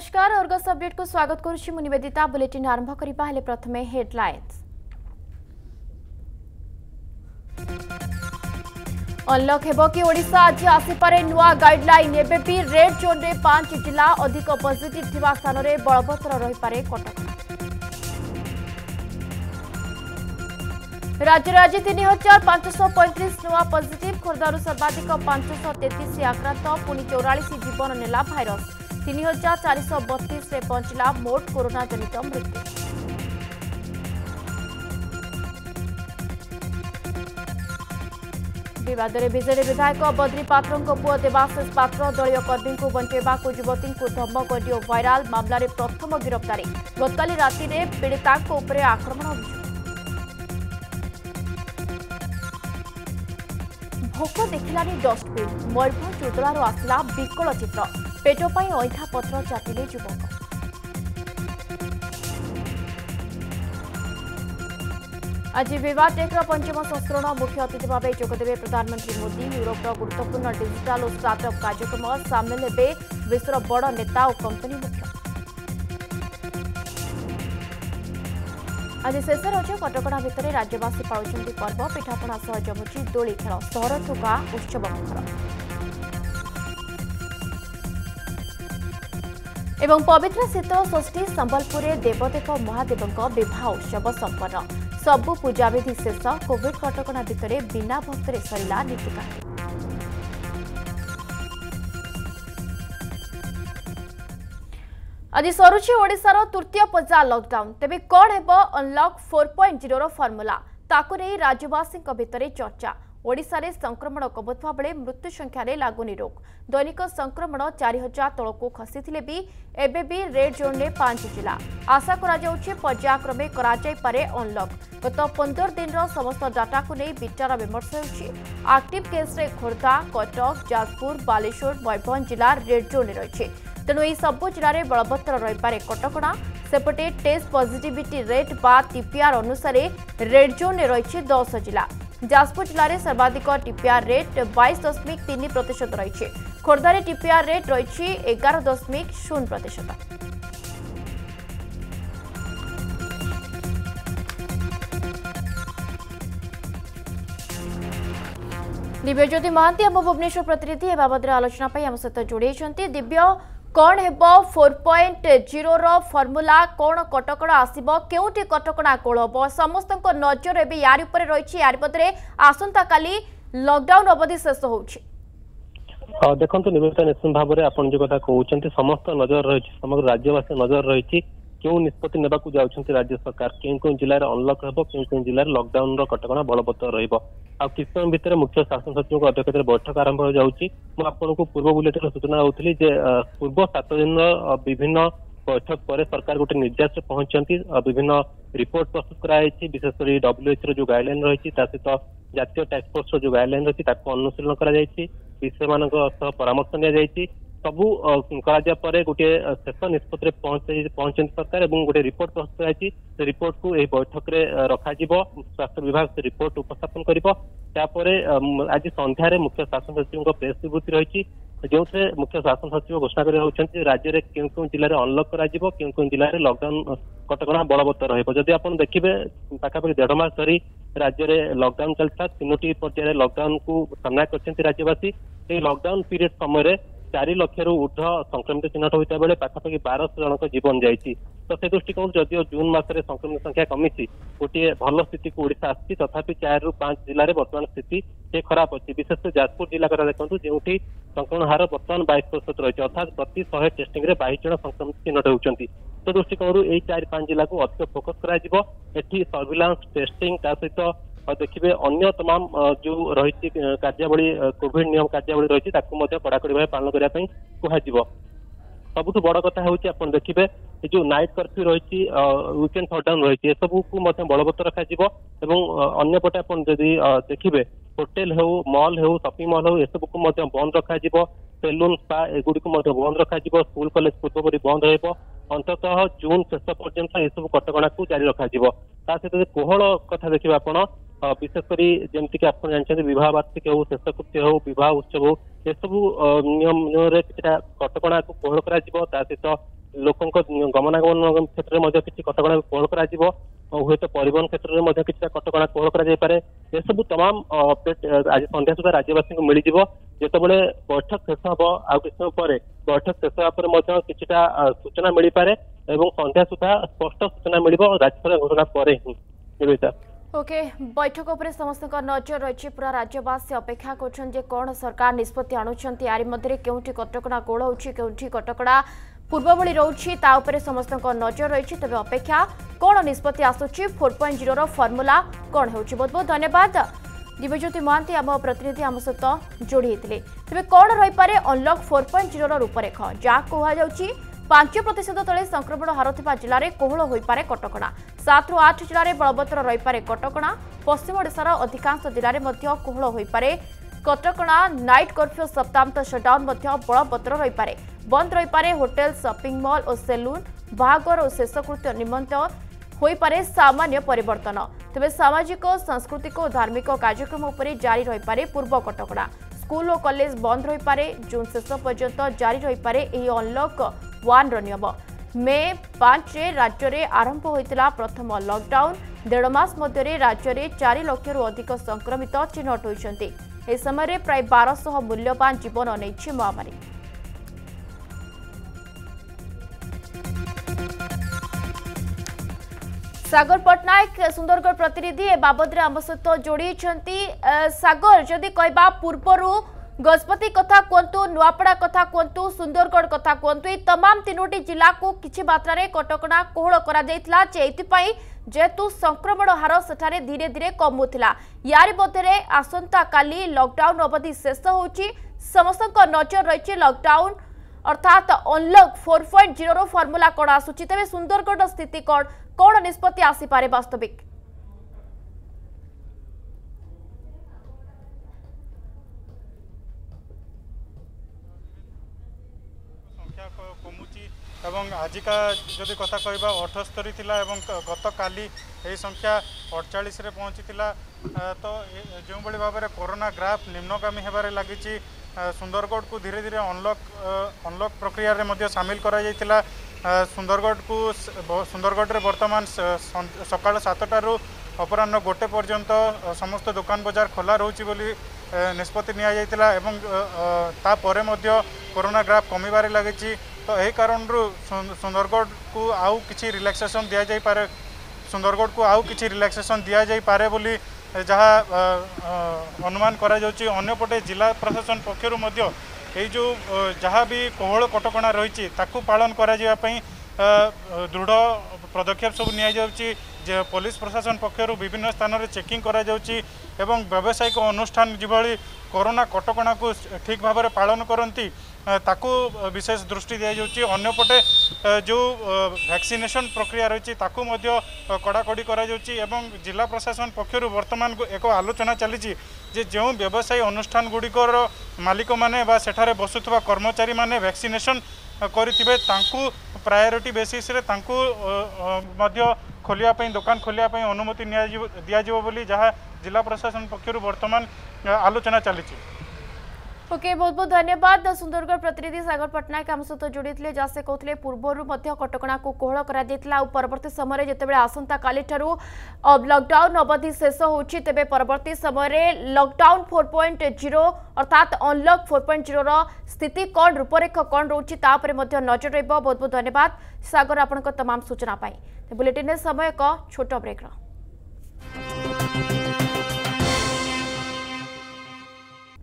नमस्कार Argus update को स्वागत करुच्ची मु निवेदिता बुलेटिन आरंभ करवा हेले प्रथम हेडलाइंस अनलक हे कि ओडा आज आसपे नुआ गाइडलाइन एवं रेड जोन में पांच जिला अधिक पजिट स्थान में बलवत्तर रहीपे कटक राज्य में आज तीन हजार पांचश पैंतीस नुआ पजिट खोर्धु सर्वाधिक पांचश तेतीस आक्रांत पुणी चौराश जीवन नेला भाइरस ତିନି ହଜାର ଚାରିଶହ ବତିଶରେ ପହଞ୍ଚିଲା ମୋଟ କରୋନା ଜନିତ ମୃତ୍ୟୁ ବିବାଦରେ ବିଜେଡି ବିଧାୟକ ବଦ୍ରି ପାତ୍ରଙ୍କ ପୁଅ ଦେବାଶିଷ ପାତ୍ର ଦଳୀୟ କର୍ମୀଙ୍କୁ ବଞ୍ଚାଇବାକୁ ଯୁବତୀଙ୍କୁ ଧମକ ଅଡିଓ ଭାଇରାଲ ମାମଲାରେ ପ୍ରଥମ ଗିରଫଦାରୀ ଗତକାଲି ରାତିରେ ପୀଡ଼ିତାଙ୍କ ଉପରେ ଆକ୍ରମଣ ଅଭିଯୋଗ ଭୋକ ଦେଖିଲାନି ଡଷ୍ଟବିନ୍ ମୟୂରଭଞ୍ଜ ଉଦଳାରୁ ଆସିଲା ବିକଳ ଚିତ୍ର ପେଟ ପାଇଁ ଅଇଁଠା ପତ୍ର ଚାଟିଲେ ଯୁବକ ଆଜି ବିବାହ ଟେକ୍ର ପଞ୍ଚମ ସଂସ୍କରଣ ମୁଖ୍ୟ ଅତିଥି ଭାବେ ଯୋଗଦେବେ ପ୍ରଧାନମନ୍ତ୍ରୀ ମୋଦି ୟୁରୋପର ଗୁରୁତ୍ୱପୂର୍ଣ୍ଣ ଡିଜିଟାଲ ଓ ଷ୍ଟାର୍ଟଅପ୍ କାର୍ଯ୍ୟକ୍ରମ ସାମିଲ ହେବେ ବିଶ୍ୱର ବଡ଼ ନେତା ଓ କମ୍ପାନୀ ମୁଖ୍ୟ ଆଜି ଶେଷ ରଜ କଟକଣା ଭିତରେ ରାଜ୍ୟବାସୀ ପାଳୁଛନ୍ତି ପର୍ବ ପିଠାପଣା ସହ ଜମୁଛି ଦୋଳି ଖେଳ ସହରଠୁ ଗାଁ ଉତ୍ସବ ମୁଖର ଏବଂ ପବିତ୍ର ଶୀତ ଷଷ୍ଠୀ ସମ୍ବଲପୁରରେ ଦେବଦେବ ମହାଦେବଙ୍କ ବିବାହ ଉତ୍ସବ ସମ୍ପନ୍ନ ସବୁ ପୂଜାବିଧି ଶେଷ କୋଭିଡ କଟକଣା ଭିତରେ ବିନା ଭକ୍ତରେ ସରିଲା ନୀତିକାନ୍ତି ଆଜି ସରୁଛି ଓଡ଼ିଶାର ତୃତୀୟ ପର୍ଯ୍ୟାୟ ଲକ୍ଡାଉନ୍ ତେବେ କ'ଣ ହେବ ଅନ୍ଲକ୍ ଫୋର୍ ପଏଣ୍ଟ ଜିରୋର ଫର୍ମୁଲା ତାକୁ ନେଇ ରାଜ୍ୟବାସୀଙ୍କ ଭିତରେ ଚର୍ଚ୍ଚା ଓଡ଼ିଶାରେ ସଂକ୍ରମଣ କମୁଥିବା ବେଳେ ମୃତ୍ୟୁ ସଂଖ୍ୟାରେ ଲାଗୁନି ରୋଗ ଦୈନିକ ସଂକ୍ରମଣ ଚାରି ହଜାର ତଳକୁ ଖସିଥିଲେ ବି ଏବେ ବି ରେଡ୍ ଜୋନ୍ରେ ପାଞ୍ଚ ଜିଲ୍ଲା ଆଶା କରାଯାଉଛି ପର୍ଯ୍ୟାୟକ୍ରମେ କରାଯାଇପାରେ ଅନ୍ଲକ୍ ଗତ ପନ୍ଦର ଦିନର ସମସ୍ତ ଡାଟାକୁ ନେଇ ବିଚାର ବିମର୍ଶ ହେଉଛି ଆକ୍ଟିଭ୍ କେସ୍ରେ ଖୋର୍ଦ୍ଧା କଟକ ଯାଜପୁର ବାଲେଶ୍ୱର ମୟୂରଭଞ୍ଜ ଜିଲ୍ଲା ରେଡ୍ ଜୋନ୍ରେ ରହିଛି ତେଣୁ ଏହି ସବୁ ଜିଲ୍ଲାରେ ବଳବତ୍ତର ରହିପାରେ କଟକଣା ସେପଟେ ଟେଷ୍ଟ ପଜିଟିଭିଟି ରେଟ୍ ବା ଟିପିଆର୍ ଅନୁସାରେ ରେଡ୍ ଜୋନ୍ରେ ରହିଛି ଦଶ ଜିଲ୍ଲା ଯାଜପୁର ଜିଲ୍ଲାରେ ସର୍ବାଧିକ ଟିପିଆର୍ ରେଟ୍ ବାଇଶ ଦଶମିକ ତିନି ପ୍ରତିଶତ ରହିଛି ଖୋର୍ଦ୍ଧାରେ ଟିପିଆର୍ ରେଟ୍ ରହିଛି ଏଗାର ଦଶମିକ ଶୂନ ପ୍ରତିଶତ ଦିବ୍ୟଜ୍ୟୋତି ମହାନ୍ତି ଆମ ଭୁବନେଶ୍ୱର ପ୍ରତିନିଧି ଏ ବାବଦରେ ଆଲୋଚନା ପାଇଁ ଆମ ସହିତ ଯୋଡ଼ି ହୋଇଛନ୍ତି ଦିବ୍ୟ କ'ଣ ହେବ ଫୋର୍ ପଏଣ୍ଟ ଜିରୋର ଫର୍ମୁଲା କ'ଣ କଟକଣା ଆସିବ କେଉଁଠି କଟକଣା କୋଳ ହେବ ସମସ୍ତଙ୍କ ନଜର ଏବେ ୟାରି ଉପରେ ରହିଛି ୟାରି ମଧ୍ୟରେ ଆସନ୍ତାକାଲି ଲକଡାଉନ ଅବଧି ଶେଷ ହେଉଛି ଦେଖନ୍ତୁ ନିବେଦିତା ନିଶ୍ଚିତ ଭାବରେ ଆପଣ ଯେଉଁ କଥା କହୁଛନ୍ତି ସମସ୍ତ ନଜର ରହିଛି ସମଗ୍ର ରାଜ୍ୟବାସୀ ନଜର ରହିଛି କେଉଁ ନିଷ୍ପତ୍ତି ନେବାକୁ ଯାଉଛନ୍ତି ରାଜ୍ୟ ସରକାର କେଉଁ କେଉଁ ଜିଲ୍ଲାରେ ଅନଲକ୍ ହେବ କେଉଁ କେଉଁ ଜିଲ୍ଲାରେ ଲକଡାଉନର କଟକଣା ବଳବତ୍ତର ରହିବ ଆଉ କିଛି ସମୟ ଭିତରେ ମୁଖ୍ୟ ଶାସନ ସଚିବଙ୍କ ଅଧ୍ୟକ୍ଷତାରେ ବୈଠକ ଆରମ୍ଭ ହୋଇଯାଉଛି ମୁଁ ଆପଣଙ୍କୁ ପୂର୍ବ ବୁଲେଟିନ୍ରେ ସୂଚନା ଦେଉଥିଲି ଯେ ପୂର୍ବ ସାତ ଦିନର ବିଭିନ୍ନ ବୈଠକ ପରେ ସରକାର ଗୋଟେ ନିର୍ଦ୍ଦେଶରେ ପହଞ୍ଚିଛନ୍ତି ବିଭିନ୍ନ ରିପୋର୍ଟ ପ୍ରସ୍ତୁତ କରାଯାଇଛି ବିଶେଷ କରି ଡବ୍ଲ୍ୟୁଏଚ୍ର ଯୋଉ ଗାଇଡଲାଇନ୍ ରହିଛି ତା ସହିତ ଜାତୀୟ ଟାସ୍କଫୋର୍ସର ଯୋଉ ଗାଇଡଲାଇନ୍ ରହିଛି ତାକୁ ଅନୁଶୀଳନ କରାଯାଇଛି ବିଶ୍ୱମାନଙ୍କ ସହ ପରାମର୍ଶ ନିଆଯାଇଛି ସବୁ କରାଯିବା ପରେ ଗୋଟିଏ ଶେଷ ନିଷ୍ପତ୍ତିରେ ପହଞ୍ଚନ୍ତି ସରକାର ଏବଂ ଗୋଟିଏ ରିପୋର୍ଟ ପ୍ରସ୍ତୁତ କରାଯାଇଛି ସେ ରିପୋର୍ଟକୁ ଏହି ବୈଠକରେ ରଖାଯିବ ସ୍ୱାସ୍ଥ୍ୟ ବିଭାଗ ସେ ରିପୋର୍ଟ ଉପସ୍ଥାପନ କରିବ ତାପରେ ଆଜି ସନ୍ଧ୍ୟାରେ ମୁଖ୍ୟ ଶାସନ ସଚିବଙ୍କ ପ୍ରେସ୍ ବିବୃତ୍ତି ରହିଛି ଯେଉଁଥିରେ ମୁଖ୍ୟ ଶାସନ ସଚିବ ଘୋଷଣା କରି ହେଉଛନ୍ତି ରାଜ୍ୟରେ କେଉଁ କେଉଁ ଜିଲ୍ଲାରେ ଅନଲକ୍ କରାଯିବ କେଉଁ କେଉଁ ଜିଲ୍ଲାରେ ଲକଡାଉନ କଟକଣା ବଳବତ୍ତର ରହିବ ଯଦି ଆପଣ ଦେଖିବେ ପାଖାପାଖି ଦେଢ ମାସ ଧରି ରାଜ୍ୟରେ ଲକଡାଉନ ଚାଲିଥିଲା ତିନୋଟି ପର୍ଯ୍ୟାୟରେ ଲକଡାଉନକୁ ସାମ୍ନା କରିଛନ୍ତି ରାଜ୍ୟବାସୀ ସେହି ଲକଡାଉନ ପିରିୟଡ ସମୟରେ ଚାରି ଲକ୍ଷରୁ ଉର୍ଦ୍ଧ୍ୱ ସଂକ୍ରମିତ ଚିହ୍ନଟ ହୋଇଥିବା ବେଳେ ପାଖାପାଖି ବାରଶହ ଜଣଙ୍କ ଜୀବନ ଯାଇଛି ତ ସେ ଦୃଷ୍ଟିକୋଣରୁ ଯଦିଓ ଜୁନ୍ ମାସରେ ସଂକ୍ରମିତ ସଂଖ୍ୟା କମିଛି ଗୋଟିଏ ଭଲ ସ୍ଥିତିକୁ ଓଡ଼ିଶା ଆସିଛି ତଥାପି ଚାରିରୁ ପାଞ୍ଚ ଜିଲ୍ଲାରେ ବର୍ତ୍ତମାନ ସ୍ଥିତି ସେ ଖରାପ ଅଛି ବିଶେଷ କରି ଯାଜପୁର ଜିଲ୍ଲା କଥା ଦେଖନ୍ତୁ ଯେଉଁଠି ସଂକ୍ରମଣ ହାର ବର୍ତ୍ତମାନ ବାଇଶ ପ୍ରତିଶତ ରହିଛି ଅର୍ଥାତ୍ ପ୍ରତି ଶହେ ଟେଷ୍ଟିଂରେ ବାଇଶ ଜଣ ସଂକ୍ରମିତ ଚିହ୍ନଟ ହେଉଛନ୍ତି ସେ ଦୃଷ୍ଟିକୋଣରୁ ଏହି ଚାରି ପାଞ୍ଚ ଜିଲ୍ଲାକୁ ଅଧିକ ଫୋକସ୍ କରାଯିବ ଏଠି ସର୍ଭିଲାନ୍ସ ଟେଷ୍ଟିଂ ତା ସହିତ ଦେଖିବେ ଅନ୍ୟ ତମାମ ଯୋଉ ରହିଛି କାର୍ଯ୍ୟାବଳୀ କୋଭିଡ ନିୟମ କାର୍ଯ୍ୟାବଳୀ ରହିଛି ତାକୁ ମଧ୍ୟ କଡ଼ାକଡ଼ି ଭାବେ ପାଳନ କରିବା ପାଇଁ କୁହାଯିବ ସବୁଠୁ ବଡ କଥା ହେଉଛି ଆପଣ ଦେଖିବେ ଏ ଯୋଉ ନାଇଟ କର୍ଫ୍ୟୁ ରହିଛି ୱିକେଣ୍ଡ ସଟଡାଉନ୍ ରହିଛି ଏସବୁକୁ ମଧ୍ୟ ବଳବତ୍ତର ରଖାଯିବ ଏବଂ ଅନ୍ୟପଟେ ଆପଣ ଯଦି ଦେଖିବେ ହୋଟେଲ ହେଉ ମଲ୍ ହେଉ ସପିଂ ମଲ୍ ହେଉ ଏସବୁକୁ ମଧ୍ୟ ବନ୍ଦ ରଖାଯିବ ସେଲୁନ୍ ସ୍ପା ଏଗୁଡ଼ିକୁ ମଧ୍ୟ ବନ୍ଦ ରଖାଯିବ ସ୍କୁଲ କଲେଜ ପୂର୍ବପରି ବନ୍ଦ ରହିବ ଅନ୍ତତଃ ଜୁନ୍ ଶେଷ ପର୍ଯ୍ୟନ୍ତ ଏସବୁ କଟକଣାକୁ ଜାରି ରଖାଯିବ ତା ସହିତ କୋହଳ କଥା ଦେଖିବେ ଆପଣ ବିଶେଷ କରି ଯେମିତିକି ଆପଣ ଜାଣିଛନ୍ତି ବିବାହ ବାର୍ଷିକ ହେଉ ଶେଷକୃତ୍ୟ ହେଉ ବିବାହ ଉତ୍ସବ ହେଉ ଏସବୁ ନିୟମରେ କିଛିଟା କଟକଣାକୁ କୋହଳ କରାଯିବ ତା ସହିତ ଲୋକଙ୍କ ଗମନାଗମନ କ୍ଷେତ୍ରରେ ମଧ୍ୟ କିଛି କଟକଣା କୋହଳ କରାଯିବ ହୁଏତ ପରିବହନ କ୍ଷେତ୍ରରେ ମଧ୍ୟ କିଛି କଟକଣା କୋହଳ କରାଯାଇପାରେ ଏସବୁ ତମାମ ଅପଡେଟ୍ ଆଜି ସନ୍ଧ୍ୟା ସୁଦ୍ଧା ରାଜ୍ୟବାସୀଙ୍କୁ ମିଳିଯିବ ଯେତେବେଳେ ବୈଠକ ଶେଷ ହେବ ଆଉ କିଛି ସମୟ ପରେ ବୈଠକ ଶେଷ ହେବା ପରେ ମଧ୍ୟ କିଛିଟା ସୂଚନା ମିଳିପାରେ ଏବଂ ସନ୍ଧ୍ୟା ସୁଦ୍ଧା ସ୍ପଷ୍ଟ ସୂଚନା ମିଳିବ ରାଜ୍ୟ ସରକାର ଘୋଷଣା ପରେ ହିଁ ନିର୍ମିତା ଓକେ ବୈଠକ ଉପରେ ସମସ୍ତଙ୍କ ନଜର ରହିଛି ପୁରା ରାଜ୍ୟବାସୀ ଅପେକ୍ଷା କରୁଛନ୍ତି ଯେ କ'ଣ ସରକାର ନିଷ୍ପତ୍ତି ଆଣୁଛନ୍ତି ଆରି ମଧ୍ୟରେ କେଉଁଠି କଟକଣା କୋହଳ ହେଉଛି କେଉଁଠି କଟକଣା পূর্বভলি রয়েছে তা উপরে সমস্ত নজর রয়েছে তবে অপেক্ষা কোণ নিষ্পতি আসুচি ফোর পয়েন্ট জিরোর ফর্মুলা কোণ হচ্ছে বহু বহু ধন্যবাদ দিব্যজ্যোতি মহান্তি আম প্রতিনিধি আম সহ যোড়ি হয়েছে তবে কোণ রইপরে অনলক ফোর পয়েন্ট জিরোর রূপরেখ যা কুহযাচ্ছে পাঁচ প্রতিশত তলে সংক্রমণ হার থাকা জেলার কোহল হয়ে কটকা সাত রু আট জেলার বলবত্তর রইপরে কটকা পশ্চিম ওড়শার অধিকাংশ জেলার কোহল হয়ে কটকা নাইট কর্ফ্যু সপ্তাহান্ত সটডাউন বলবত্তর রইপরে বন্ধ রইপরে হোটেল শপিং মল ও সেলুন বাহাঘর ও শেষকৃত্য নিমন্ত হইপরে সামান্য পরিবর্তন তবে সামাজিক সাংস্কৃতিক ও ধার্মিক কার্যক্রম উপরে জারি রইপরে পূর্ব কটকড়া স্কুল ও কলেজ বন্ধ রইপরে জুন শেষ পর্যন্ত জারি রইপরে এই অনলক ওয়ান্র নিয়ম মে পাঁচে রাজ্যে আরম্ভ হয়েছিল প্রথম লকডাউন দেড় মাস মধ্যে রাজ্যে চারি লক্ষর অধিক সংক্রমিত চিহ্নট হয়েছেন এই সময় প্রায় বারশহ মূল্যবান জীবন নেইছে মহামারী সাগর পট্টনাক সুন্দরগড় প্রতিনিধি এ বাবদরে আম সহ যোড়াই সাগর যদি কহা পূর্বর গজপতি কথা কুহতু নুয়াপড়া কথা কুহতু সুন্দরগড় কথা কুহতু এই তমাম তিনোটি জেলাকু কিছু মাত্রায় কটকা কোহল করা যে এইপাই যেহেতু সংক্রমণ হার সেখানে ধীরে ধীরে কমুলা ইয়ারি মধ্যে আসন্তকালি লকডাউন অবধি শেষ হচ্ছে সমস্ত নজর রয়েছে লকডাউন অর্থাৎ অনলক ফোর পয়েন্ট জিরোর ফর্মুলা কোণ আসুচি তবে সুন্দরগড় স্থিতি কোণ কোণ নিষ্পতি আসিপারে বাস্তবিক কমুচি এবং আজিকা যদি কথা কহা অঠস্তরি লা এবং গতকালি এই সংখ্যা অড়চাশে পৌঁছি তো যেভাবে ভাবে করোনা গ্রাফ নিম্নগামী হবার লাগিছে ସୁନ୍ଦରଗଡ଼କୁ ଧୀରେ ଧୀରେ ଅନଲକ୍ ଅନଲକ୍ ପ୍ରକ୍ରିୟାରେ ମଧ୍ୟ ସାମିଲ କରାଯାଇଥିଲା ସୁନ୍ଦରଗଡ଼କୁ ସୁନ୍ଦରଗଡ଼ରେ ବର୍ତ୍ତମାନ ସକାଳ ସାତଟାରୁ ଅପରାହ୍ନ ଗୋଟେ ପର୍ଯ୍ୟନ୍ତ ସମସ୍ତ ଦୋକାନ ବଜାର ଖୋଲା ରହୁଛି ବୋଲି ନିଷ୍ପତ୍ତି ନିଆଯାଇଥିଲା ଏବଂ ତାପରେ ମଧ୍ୟ କରୋନା ଗ୍ରାଫ କମିବାରେ ଲାଗିଛି ତ ଏହି କାରଣରୁ ସୁନ୍ଦରଗଡ଼କୁ ଆଉ କିଛି ରିଲାକ୍ସେସନ୍ ଦିଆଯାଇପାରେ ସୁନ୍ଦରଗଡ଼କୁ ଆଉ କିଛି ରିଲାକ୍ସେସନ୍ ଦିଆଯାଇପାରେ ବୋଲି ଯାହା ଅନୁମାନ କରାଯାଉଛି ଅନ୍ୟପଟେ ଜିଲ୍ଲା ପ୍ରଶାସନ ପକ୍ଷରୁ ମଧ୍ୟ ଏଇ ଯେଉଁ ଯାହା ବି କୋହଳ କଟକଣା ରହିଛି ତାକୁ ପାଳନ କରାଯିବା ପାଇଁ ଦୃଢ଼ ପଦକ୍ଷେପ ସବୁ ନିଆଯାଉଛି ଯେ ପୋଲିସ ପ୍ରଶାସନ ପକ୍ଷରୁ ବିଭିନ୍ନ ସ୍ଥାନରେ ଚେକିଂ କରାଯାଉଛି ଏବଂ ବ୍ୟବସାୟିକ ଅନୁଷ୍ଠାନ ଯେଭଳି କରୋନା କଟକଣାକୁ ଠିକ୍ ଭାବରେ ପାଳନ କରନ୍ତି ତାକୁ ବିଶେଷ ଦୃଷ୍ଟି ଦିଆଯାଉଛି ଅନ୍ୟପଟେ ଯେଉଁ ଭ୍ୟାକ୍ସିନେସନ୍ ପ୍ରକ୍ରିୟା ରହିଛି ତାକୁ ମଧ୍ୟ କଡ଼ାକଡ଼ି କରାଯାଉଛି ଏବଂ ଜିଲ୍ଲା ପ୍ରଶାସନ ପକ୍ଷରୁ ବର୍ତ୍ତମାନ ଏକ ଆଲୋଚନା ଚାଲିଛି ଯେ ଯେଉଁ ବ୍ୟବସାୟୀ ଅନୁଷ୍ଠାନଗୁଡ଼ିକର ମାଲିକମାନେ ବା ସେଠାରେ ବସୁଥିବା କର୍ମଚାରୀମାନେ ଭ୍ୟାକ୍ସିନେସନ୍ କରିଥିବେ ତାଙ୍କୁ ପ୍ରାୟୋରିଟି ବେସିସ୍ରେ ତାଙ୍କୁ ମଧ୍ୟ ଖୋଲିବା ପାଇଁ ଦୋକାନ ଖୋଲିବା ପାଇଁ ଅନୁମତି ଦିଆଯିବ ବୋଲି ଯାହା जिला प्रशासन पक्षर बर्तमान आलोचना चली ओके बहुत बहुत धन्यवाद सुंदरगढ़ प्रतिनिधि सागर पट्टनायक आम सहित जोड़ी थे जहाँ कहते पूर्वर कटका कोहल कर समय जितेबाला आसंता कालीठार लकडाउन अवधि शेष हो परवर्त समय लकडाउन फोर पॉइंट जीरो अर्थात अनलक फोर पॉइंट जीरो स्थित कौन रूपरेख कौन रोचे नजर रही बहुत बहुत धन्यवाद सागर आपण सूचना बुलेटिन समय एक छोट ब्रेक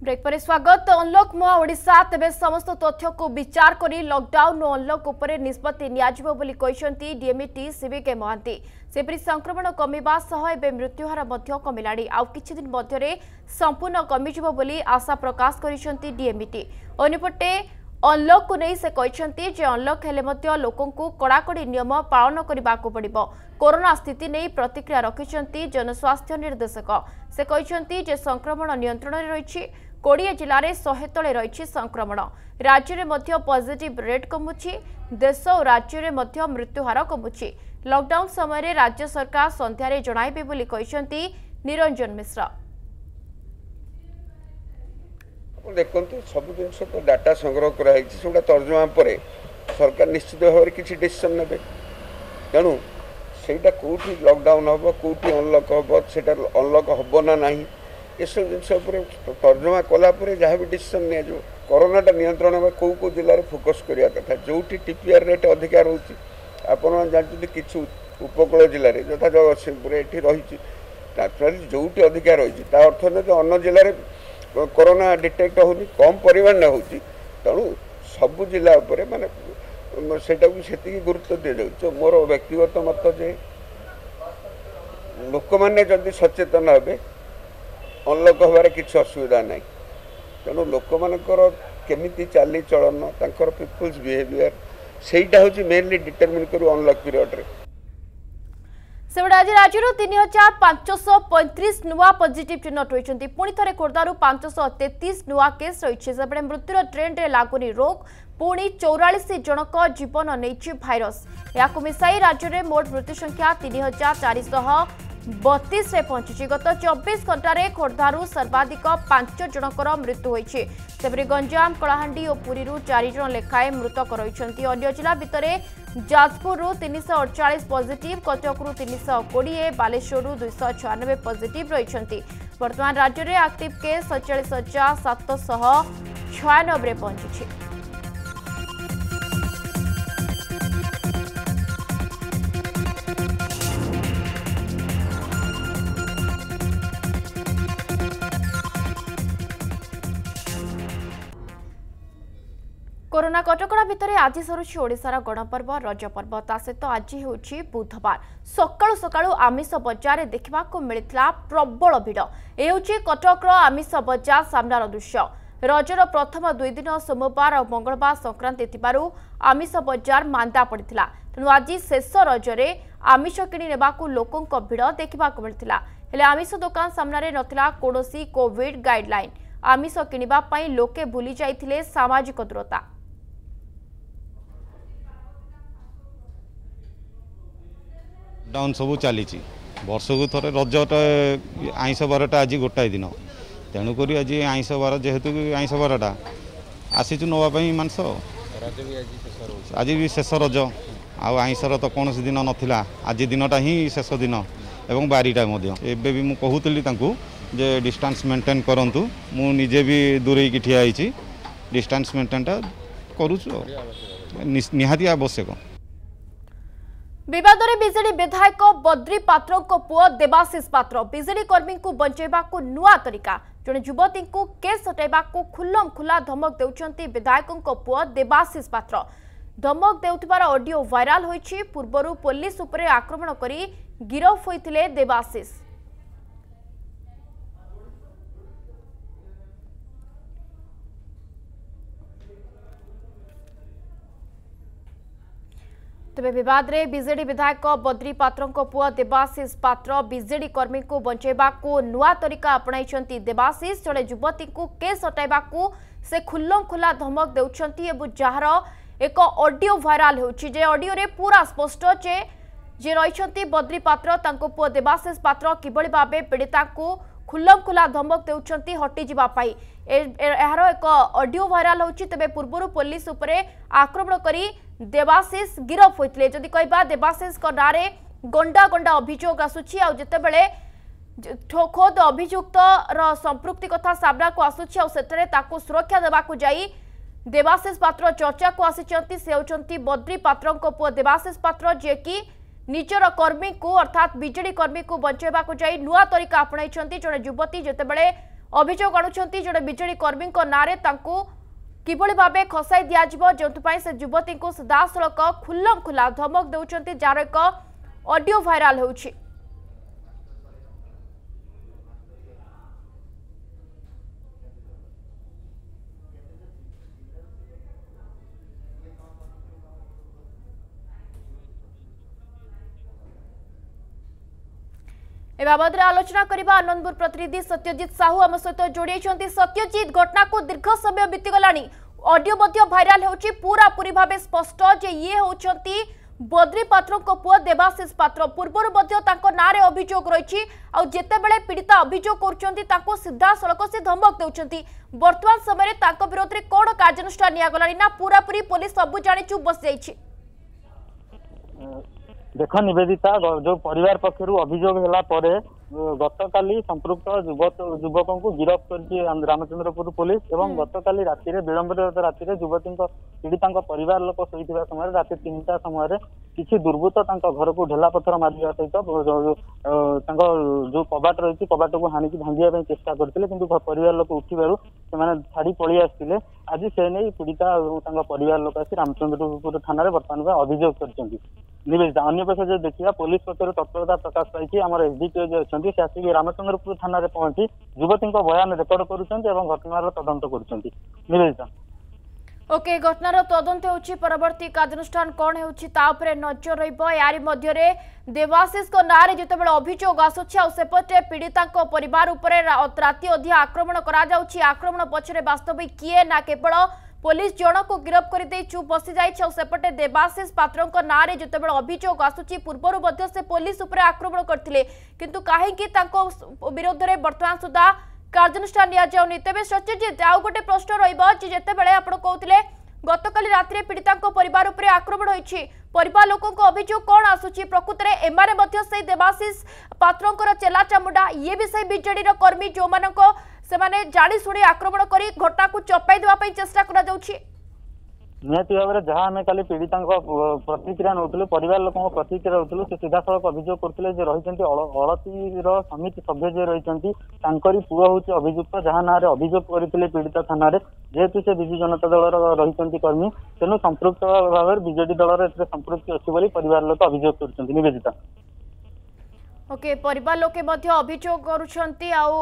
ব্রেক পরে স্বাগত অনলক মহা ওড়িশা তেবে সমস্ত তথ্যকু বিচার করে লকডাউন ও অনলক উপরে নিষ্পতি নিয়াযিব বলি কইছন্তি ডিএমইটি সিবিকে মহান্তি সেপরি সংক্রমণ কমিবা সহ এবে মৃত্যুহার মধ্য কমিলানি আউ কিছুদিন মধ্যে সম্পূর্ণ কমিযিব বলি আশা প্রকাশ করেছেন ডিএমইটি অন্যপটে অনলকু নেই সে କହିଛନ୍ତି যে অনলক ହେଲେ ମଧ୍ୟ ଲୋକଙ୍କୁ କଡ଼ାକଡ଼ି ନିୟମ ପାଳନ କରିବାକୁ ପଡ଼ିବ କରୋନା ସ୍ଥିତି ନେଇ ପ୍ରତିକ୍ରିୟା ରଖିଛନ୍ତି ଜନସ୍ୱାସ୍ଥ୍ୟ ନିର୍ଦ୍ଦେଶକ ସେ କହିଛନ୍ତି ଯେ ସଂକ୍ରମଣ ନିୟନ୍ତ୍ରଣରେ ରହିଛି কোড়িয়ে জেলার শহে তলে রয়েছে সংক্রমণ রাজ্যের মধ্য পজিটিভ রেট কমুছি দেশ ও রাজ্যের মধ্য মৃত্যুহার কমুছি লকডাউন সময় রাজ্য সরকার সন্ধ্যায় জনাইবে বলে নিরঞ্জন মিশ্র দেখন্তু সবু জিনিস তো ডাটা সংগ্রহ করা হয়েছে সেগুলো তর্জমা পরে সরকার নিশ্চিত ভাবে কিছু ডিসিশন নেবে তেণু সেইটা কোটি লকডাউন হব কোটি অনলক হব সেটা অনলক হব না নাহি सब जिनस तर्जमा कलापुर जहाँ भी डिशन दिज्व करोनाटा नियंत्रण में कौ कौ जिले में फोकस करवा कथा जो टीपीआर रेट अधिका रोचे आपत जानते कि उपकूल जिले में यथा जगत सिंहपुर ये रही जो अधिका रही अर्थ ना कि अन्न जिले में कोरोना डिटेक्ट हो कम परिमाण हो तेणु सब जिला मानने से गुरुत्व दि जा मोर व्यक्तिगत मत जे लोक मैंने सचेतन हमें ଅନ୍ଲକ୍ ହେବାରେ କିଛି ଅସୁବିଧା ନାହିଁ ତେଣୁ ଲୋକମାନଙ୍କର କେମିତି ଚାଲିଚଳନ ତାଙ୍କର ପିପୁଲ୍ସ ବିହେଭିଅର୍ ସେଇଟା ହେଉଛି ମେନ୍ଲି ଡିଟରମିନ୍ କରୁ ଅନ୍ଲକ୍ ପିରିୟଡ଼ରେ ସେପଟେ ଆଜି ରାଜ୍ୟରୁ ତିନି ହଜାର ପାଞ୍ଚଶହ ପଇଁତିରିଶ ନୂଆ ପଜିଟିଭ୍ ଚିହ୍ନଟ ହୋଇଛନ୍ତି ପୁଣି ଥରେ ଖୋର୍ଦ୍ଧାରୁ ପାଞ୍ଚଶହ ତେତିଶ ନୂଆ କେସ୍ ରହିଛି ସେପଟେ ମୃତ୍ୟୁର ଟ୍ରେଣ୍ଡରେ ଲାଗୁନି ରୋଗ ପୁଣି ଚଉରାଳିଶ ଜଣଙ୍କ ଜୀବନ ନେଇଛି ଭାଇରସ୍ ଏହାକୁ ମିଶାଇ ରାଜ୍ୟରେ ମୋଟ ମୃତ୍ୟୁ ସଂଖ୍ୟା ତିନି ହଜାର ଚାରିଶହ ବତିଶରେ ପହଞ୍ଚିଛି ଗତ ଚବିଶ ଘଣ୍ଟାରେ ଖୋର୍ଦ୍ଧାରୁ ସର୍ବାଧିକ ପାଞ୍ଚ ଜଣଙ୍କର ମୃତ୍ୟୁ ହୋଇଛି ସେପରି ଗଞ୍ଜାମ କଳାହାଣ୍ଡି ଓ ପୁରୀରୁ ଚାରିଜଣ ଲେଖାଏଁ ମୃତକ ରହିଛନ୍ତି ଅନ୍ୟ ଜିଲ୍ଲା ଭିତରେ ଯାଜପୁରରୁ ତିନିଶହ ଅଡ଼ଚାଳିଶ ପଜିଟିଭ୍ କଟକରୁ ତିନିଶହ କୋଡ଼ିଏ ବାଲେଶ୍ୱରରୁ ଦୁଇଶହ ଛୟାନବେ ପଜିଟିଭ୍ ରହିଛନ୍ତି ବର୍ତ୍ତମାନ ରାଜ୍ୟରେ ଆକ୍ଟିଭ୍ କେସ୍ ସତଚାଳିଶ ହଜାର ସାତଶହ ଛୟାନବେରେ ପହଞ୍ଚିଛି করোনা কটকড়া ভিতরে আজি সরুছি ওড়শার গণপর্ব রজপর্ব তা সহ আজি হচ্ছে বুধবার সকাল সকাল আমিষ বজারে দেখা প্রবল ভিড় এ হচ্ছে কটকর আমিষ বজার সামনার দৃশ্য ରଜର ପ୍ରଥମ ଦୁଇ ଦିନ ସୋମବାର ଆଉ ମଙ୍ଗଳବାର ସଂକ୍ରାନ୍ତି ଥିବାରୁ ଆମିଷ ବଜାର ମାନ୍ଦା ପଡ଼ିଥିଲା ତେଣୁ ଆଜି ଶେଷ ରଜରେ ଆମିଷ କିଣି ନେବାକୁ ଲୋକଙ୍କ ଭିଡ଼ ଦେଖିବାକୁ ମିଳିଥିଲା ହେଲେ ଆମିଷ ଦୋକାନ ସାମ୍ନାରେ ନଥିଲା କୌଣସି କୋଭିଡ୍ ଗାଇଡ୍ଲାଇନ୍ ଆମିଷ କିଣିବା ପାଇଁ ଲୋକେ ଭୁଲି ଯାଇଥିଲେ ସାମାଜିକ ଦୂରତା ଲକଡାଉନ୍ ସବୁ ଚାଲିଛି ବର୍ଷକୁ ଥରେ ରଜଟା ଆଇଁଷ ବାରଟା ଆଜି ଗୋଟାଏ ଦିନ ତେଣୁକରି ଆଜି ଆଇଁଷ ବାର ଯେହେତୁ ଆଇଁଷ ବାରଟା ଆସିଛୁ ନେବା ପାଇଁ ମାଂସ ଆଜି ବି ଶେଷ ରଜ ଆଉ ଆଇଁଷର ତ କୌଣସି ଦିନ ନଥିଲା ଆଜି ଦିନଟା ହିଁ ଶେଷ ଦିନ ଏବଂ ବାରିଟା ମଧ୍ୟ ଏବେ ବି ମୁଁ କହୁଥିଲି ତାଙ୍କୁ ଯେ ଡିଷ୍ଟାନ୍ସ ମେଣ୍ଟେନ୍ କରନ୍ତୁ ମୁଁ ନିଜେ ବି ଦୂରେଇକି ଠିଆ ହେଇଛି ଡିଷ୍ଟାନ୍ସ ମେଣ୍ଟେନ୍ଟା କରୁଛୁ ଆଉ ନିହାତି ଆବଶ୍ୟକ ବିବାଦରେ ବିଜେଡି ବିଧାୟକ ବଦ୍ରି ପାତ୍ରଙ୍କ ପୁଅ ଦେବାଶିଷ ପାତ୍ର ବିଜେଡି କର୍ମୀଙ୍କୁ ବଞ୍ଚାଇବାକୁ ନୂଆ ତରିକା ଜଣେ ଯୁବତୀଙ୍କୁ କେସ୍ ହଟାଇବାକୁ ଖୁଲମ ଖୁଲା ଧମକ ଦେଉଛନ୍ତି ବିଧାୟକଙ୍କ ପୁଅ ଦେବାଶିଷ ପାତ୍ର ଧମକ ଦେଉଥିବାର ଅଡିଓ ଭାଇରାଲ ହୋଇଛି ପୂର୍ବରୁ ପୋଲିସ ଉପରେ ଆକ୍ରମଣ କରି ଗିରଫ ହୋଇଥିଲେ ଦେବାଶିଷ ତେବେ ବିବାଦରେ ବିଜେଡି ବିଧାୟକ ବଦ୍ରି ପାତ୍ରଙ୍କ ପୁଅ ଦେବାଶିଷ ପାତ୍ର ବିଜେଡି କର୍ମୀଙ୍କୁ ବଞ୍ଚାଇବାକୁ ନୂଆ ତରିକା ଆପଣାଇଛନ୍ତି ଦେବାଶିଷ ଜଣେ ଯୁବତୀଙ୍କୁ କେସ୍ ହଟାଇବାକୁ ସେ ଖୁଲ୍ଲଙ୍ଖୁଲା ଧମକ ଦେଉଛନ୍ତି ଏବଂ ଯାହାର ଏକ ଅଡିଓ ଭାଇରାଲ ହେଉଛି ଯେ ଅଡିଓରେ ପୁରା ସ୍ପଷ୍ଟ ଯେ ଯିଏ ରହିଛନ୍ତି ବଦ୍ରି ପାତ୍ର ତାଙ୍କ ପୁଅ ଦେବାଶିଷ ପାତ୍ର କିଭଳି ଭାବେ ପୀଡ଼ିତାଙ୍କୁ ଖୁଲ୍ଲମଖୁଲା ଧମକ ଦେଉଛନ୍ତି ହଟିଯିବା ପାଇଁ ଏହାର ଏକ ଅଡିଓ ଭାଇରାଲ ହେଉଛି ତେବେ ପୂର୍ବରୁ ପୋଲିସ ଉପରେ ଆକ୍ରମଣ କରି ଦେବାଶିଷ ଗିରଫ ହୋଇଥିଲେ ଯଦି କହିବା ଦେବାଶିଷଙ୍କ ନାଁରେ ଗଣ୍ଡା ଗଣ୍ଡା ଅଭିଯୋଗ ଆସୁଛି ଆଉ ଯେତେବେଳେ ଖୋଦ୍ ଅଭିଯୁକ୍ତର ସମ୍ପୃକ୍ତି କଥା ସାମ୍ନାକୁ ଆସୁଛି ଆଉ ସେଥିରେ ତାକୁ ସୁରକ୍ଷା ଦେବାକୁ ଯାଇ ଦେବାଶିଷ ପାତ୍ର ଚର୍ଚ୍ଚାକୁ ଆସିଛନ୍ତି ସେ ହେଉଛନ୍ତି ବଦ୍ରି ପାତ୍ରଙ୍କ ପୁଅ ଦେବାଶିଷ ପାତ୍ର ଯିଏକି ନିଜର କର୍ମୀଙ୍କୁ ଅର୍ଥାତ୍ ବିଜେଡି କର୍ମୀଙ୍କୁ ବଞ୍ଚାଇବାକୁ ଯାଇ ନୂଆ ତରିକା ଆପଣେଇଛନ୍ତି ଜଣେ ଯୁବତୀ ଯେତେବେଳେ ଅଭିଯୋଗ ଆଣୁଛନ୍ତି ଜଣେ ବିଜେଡି କର୍ମୀଙ୍କ ନାଁରେ ତାଙ୍କୁ কিভাবে ভাবে খসাই দিয়াযিব যেপাই সে যুবতী সদাসলক সিধাসলখ খুল্লমখুলা ধমক দেওয়া যার এক অডিও ভাইরাল হচ্ছে ଏ ବାବଦରେ ଆଲୋଚନା କରିବା ଆନନ୍ଦପୁର ପ୍ରତିନିଧି ସତ୍ୟଜିତ ସାହୁ ଆମ ସହିତ ଯୋଡ଼ିଯାଇଛନ୍ତି ସତ୍ୟଜିତ ଘଟଣାକୁ ଦୀର୍ଘ ସମୟ ବିତିଗଲାଣି ଅଡିଓ ମଧ୍ୟ ଭାଇରାଲ ହେଉଛି ପୁରାପୁରି ଭାବେ ସ୍ପଷ୍ଟ ଯେ ଇଏ ହେଉଛନ୍ତି ବଦ୍ରି ପାତ୍ରଙ୍କ ପୁଅ ଦେବାଶିଷ ପାତ୍ର ପୂର୍ବରୁ ମଧ୍ୟ ତାଙ୍କ ନାଁରେ ଅଭିଯୋଗ ରହିଛି ଆଉ ଯେତେବେଳେ ପୀଡ଼ିତା ଅଭିଯୋଗ କରୁଛନ୍ତି ତାଙ୍କୁ ସିଧାସଳଖ ସେ ଧମକ ଦେଉଛନ୍ତି ବର୍ତ୍ତମାନ ସମୟରେ ତାଙ୍କ ବିରୋଧରେ କ'ଣ କାର୍ଯ୍ୟାନୁଷ୍ଠାନ ନିଆଗଲାଣି ନା ପୁରାପୁରି ପୋଲିସ ସବୁ ଜାଣି ଚୁପ୍ ବସିଯାଇଛି ଦେଖ ନିବେଦିତା ଯୋଉ ପରିବାର ପକ୍ଷରୁ ଅଭିଯୋଗ ହେଲା ପରେ ଗତକାଲି ସମ୍ପୃକ୍ତ ଯୁବକଙ୍କୁ ଗିରଫ କରିଛି ରାମଚନ୍ଦ୍ରପୁର ପୋଲିସ ଏବଂ ଗତକାଲି ରାତିରେ ବିଳମ୍ବିତ ରାତିରେ ଯୁବତୀଙ୍କ ପୀଡିତାଙ୍କ ପରିବାର ଲୋକ ଶୋଇଥିବା ସମୟରେ ରାତି ତିନିଟା ସମୟରେ କିଛି ଦୁର୍ବୃତ୍ତ ତାଙ୍କ ଘରକୁ ଢେଲା ପଥର ମାରିବା ସହିତ ତାଙ୍କ ଯୋଉ କବାଟ ରହିଛି କବାଟକୁ ହାଣିକି ଭାଙ୍ଗିବା ପାଇଁ ଚେଷ୍ଟା କରିଥିଲେ କିନ୍ତୁ ପରିବାର ଲୋକ ଉଠିବାରୁ ସେମାନେ ଛାଡି ପଳେଇ ଆସିଥିଲେ ଆଜି ସେ ନେଇ ପୀଡିତା ଆଉ ତାଙ୍କ ପରିବାର ଲୋକ ଆସି ରାମଚନ୍ଦ୍ରପୁର ଥାନାରେ ବର୍ତ୍ତମାନ ପାଇଁ ଅଭିଯୋଗ କରିଛନ୍ତି ନିବେଦିତା ପକ୍ଷରେ ଯଦି ଦେଖିବା ପୋଲିସ ପକ୍ଷରୁ ତତ୍ପରତା ପ୍ରକାଶ ପାଇଛି ଆମର ଏସ୍ଡିପିଓ ଯିଏ ଅଛନ୍ତି ସେ ଆସିକି ରାମଚନ୍ଦ୍ରପୁର ଥାନାରେ ପହଞ୍ଚି ଯୁବତୀଙ୍କ ବୟାନ ରେକର୍ଡ କରୁଛନ୍ତି ଏବଂ ଘଟଣାର ତଦନ୍ତ କରୁଛନ୍ତି ନିବେଦିତା ओके घटनार तदंत हो परवर्त कार्यानुषान कौन हो नजर रारी मध्य देवाशिष ना जिते अभोग आसपटे पीड़िता पर रात अधी आक्रमण कर आक्रमण पचर बास्तविक किए ना केवल पुलिस जन को गिरफ्त कर चुप बसी जापटे देवाशिष पात्र ना जिते अभोग आसवर से पुलिस आक्रमण करते कि कहीं विरोध में बर्तमान सुधा কার্যানুষ্ঠান নিয়াযাউনি তবে সচিবজি আউ গোটে প্রশ্ন রহব যে যেতবে আপনার কৌলে গতকালি রাতে পীড়িতাঙ্ক পরিবার উপরে আক্রমণ হয়েছে পরিবার লোক অভিযোগ কণ আসুচি প্রকৃতরে এমানে সেই দেবাশিষ পাত্রঙ্কর চেলা চামুডা ইয়ে বি সেই বিজেডির কর্মী যে সেমানে জাশুণি আক্রমণ করে ঘটনাকে চপাই দেওয়া চেষ্টা করা যাচ্ছে ନିହାତି ଭାବରେ ଯାହା ଆମେ କାଲି ପୀଡ଼ିତାଙ୍କ ପ୍ରତିକ୍ରିୟା ନେଉଥିଲୁ ପରିବାର ଲୋକଙ୍କ ପ୍ରତିକ୍ରିୟା ନେଉଥିଲୁ ସେ ସିଧାସଳଖ ଅଭିଯୋଗ କରୁଥିଲେ ଯେ ରହିଛନ୍ତି ଅଳତିର ସମିତି ସଭ୍ୟ ଯିଏ ରହିଛନ୍ତି ତାଙ୍କରି ପୁଅ ହେଉଛି ଅଭିଯୁକ୍ତ ଯାହା ନାଁରେ ଅଭିଯୋଗ କରିଥିଲେ ପୀଡ଼ିତା ଥାନାରେ ଯେହେତୁ ସେ ବିଜୁ ଜନତା ଦଳର ରହିଛନ୍ତି କର୍ମୀ ତେଣୁ ସମ୍ପୃକ୍ତ ଭାବରେ ବିଜେଡି ଦଳର ଏଥିରେ ସମ୍ପୃକ୍ତି ଅଛି ବୋଲି ପରିବାର ଲୋକ ଅଭିଯୋଗ କରୁଛନ୍ତି ନିବେଦିତା ଓକେ ପରିବାର ଲୋକେ ମଧ୍ୟ ଅଭିଯୋଗ କରୁଛନ୍ତି ଆଉ